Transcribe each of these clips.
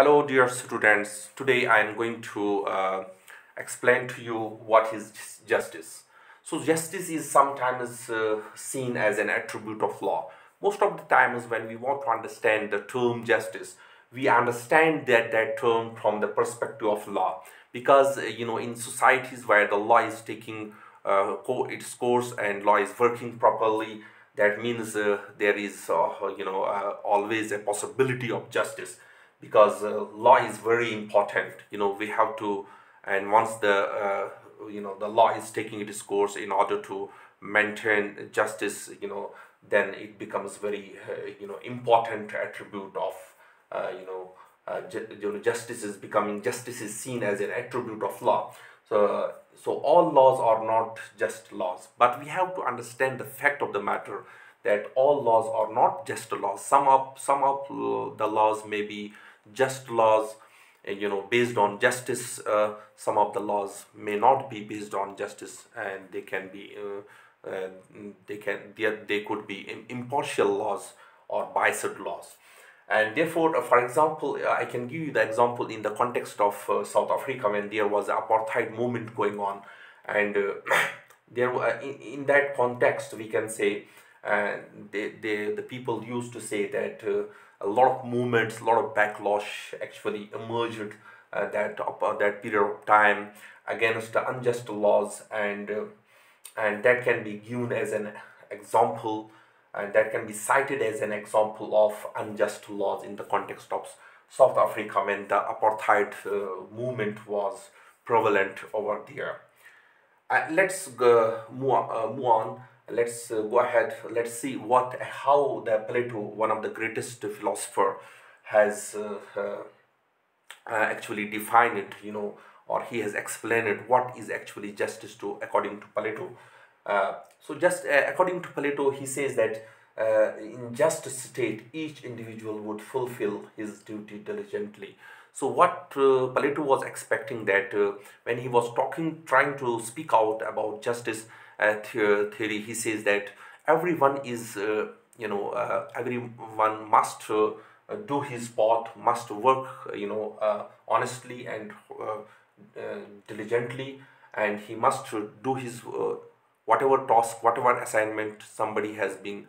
Hello dear students, today I am going to uh, explain to you what is justice. So justice is sometimes uh, seen as an attribute of law. Most of the times when we want to understand the term justice, we understand that that term from the perspective of law because uh, you know in societies where the law is taking uh, its course and law is working properly that means uh, there is uh, you know always a possibility of justice because uh, law is very important. You know we have to and once the uh, you know the law is taking its course in order to maintain justice you know then it becomes very uh, you know important attribute of uh, you know uh, ju justice is becoming justice is seen as an attribute of law. So so all laws are not just laws but we have to understand the fact of the matter that all laws are not just laws. Some of some of uh, the laws may be just laws uh, you know based on justice uh, some of the laws may not be based on justice and they can be uh, uh, they can they, they could be impartial laws or biased laws. And therefore uh, for example uh, i can give you the example in the context of south africa when there was an apartheid movement going on. And there in, in that context we can say they, they, the people used to say that uh, a lot of movements, a lot of backlash actually emerged uh, that uh, that period of time against the unjust laws, and uh, and that can be given as an example, and that can be cited as an example of unjust laws in the context of South Africa when the apartheid uh, movement was prevalent over there. Uh, let's move, uh, move on let's uh, go ahead. Let's see what how the plato one of the greatest philosopher has uh, uh, actually defined it you know or he has explained it what is actually justice to according to plato. So just according to plato he says that uh, in just state each individual would fulfill his duty diligently. So what plato was expecting that when he was talking trying to speak out about justice uh, theory he says that everyone is uh, you know uh, everyone must do his part must work you know honestly and diligently and he must do his whatever task whatever assignment somebody has been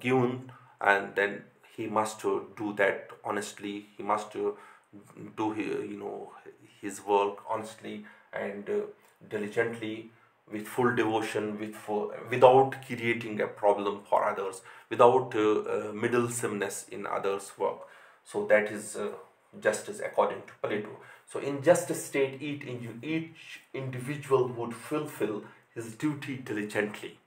given and then he must do that honestly. He must do you know his work honestly and diligently with full devotion with without creating a problem for others without uh, uh, in others work. So that is uh, justice according to plato. So in justice state each individual would fulfill his duty diligently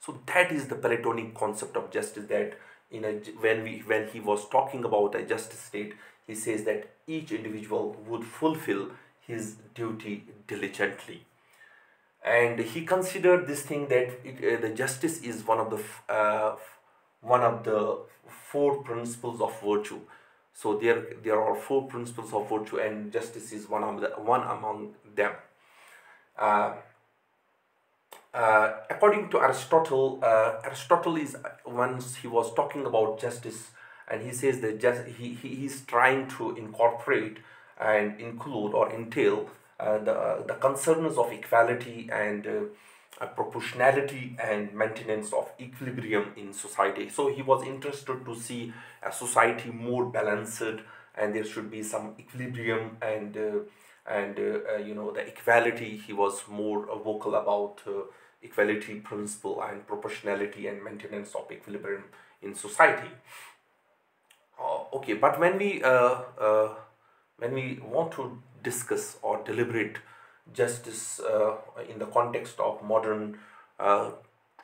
so that is the platonic concept of justice that in a when we when he was talking about a justice state he says that each individual would fulfill his duty diligently. And he considered this thing that it, uh, the justice is one of the uh, one of the four principles of virtue. So there there are four principles of virtue and justice is one of the one among them. Uh, uh, according to aristotle uh, aristotle is once he was talking about justice and he says that just he, he is trying to incorporate and include or entail uh, the, uh, the concerns of equality and uh, proportionality and maintenance of equilibrium in society. So he was interested to see a society more balanced and there should be some equilibrium and and uh, uh, you know the equality he was more vocal about uh, equality principle and proportionality and maintenance of equilibrium in society. Okay but when we when we want to discuss or deliberate justice uh, in the context of modern uh,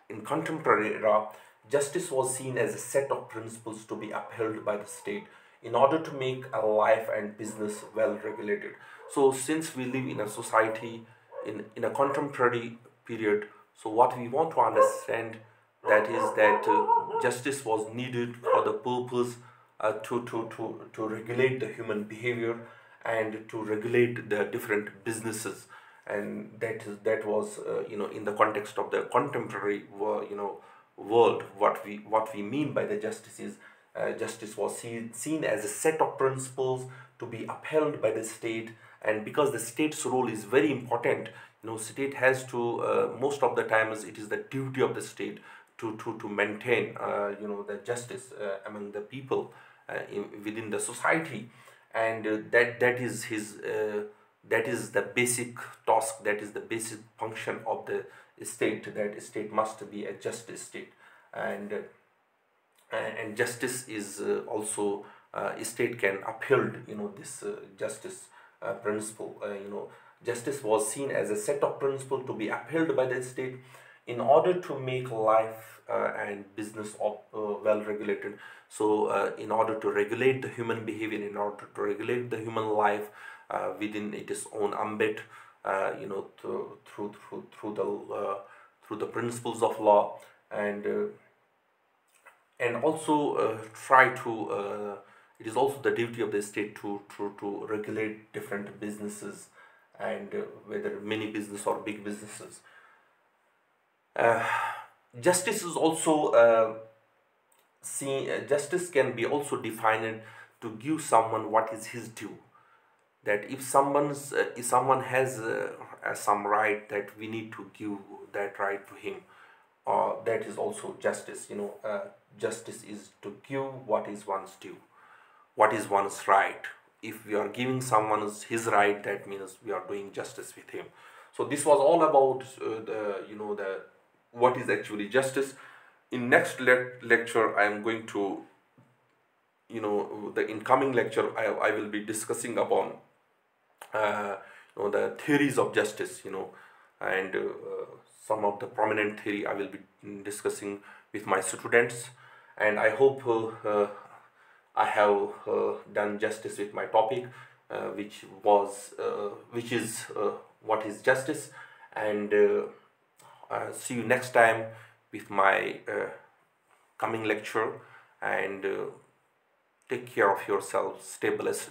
in contemporary era justice was seen as a set of principles to be upheld by the state in order to make a life and business well regulated so since we live in a society in in a contemporary period so what we want to understand that is that uh, justice was needed for the purpose uh, to, to, to, to regulate the human behavior and to regulate the different businesses. And that is that was uh, you know in the context of the contemporary you know world what we what we mean by the justice is uh, justice was seen, seen as a set of principles to be upheld by the state. And because the state's role is very important you know state has to uh, most of the times it is the duty of the state to to, to maintain uh, you know the justice uh, among the people uh, in, within the society. And uh, that that is his that is the basic task that is the basic function of the state that state must be a justice state. And and justice is also uh, state can uphold you know this uh, justice uh, principle you know justice was seen as a set of principles to be upheld by the state in order to make life uh, and business uh, well regulated. So uh, in order to regulate the human behavior in order to regulate the human life within its own ambit you know through through through, through the through the principles of law and and also try to it is also the duty of the state to, to, to regulate different businesses and uh, whether many business or big businesses. Uh, justice is also uh, uh, justice can be also defined to give someone what is his due. That if someone's uh, if someone has uh, some right that we need to give that right to him, uh, that is also justice. You know, justice is to give what is one's due what is one's right. If we are giving someone his right that means we are doing justice with him. So this was all about uh, the you know the what is actually justice. In next le lecture i am going to you know the incoming lecture i, I will be discussing upon uh, you know the theories of justice you know and uh, some of the prominent theory i will be discussing with my students. And i hope uh, uh, I have uh, done justice with my topic uh, which was uh, which is what is justice. And see you next time with my coming lecture. And take care of yourself stay blessed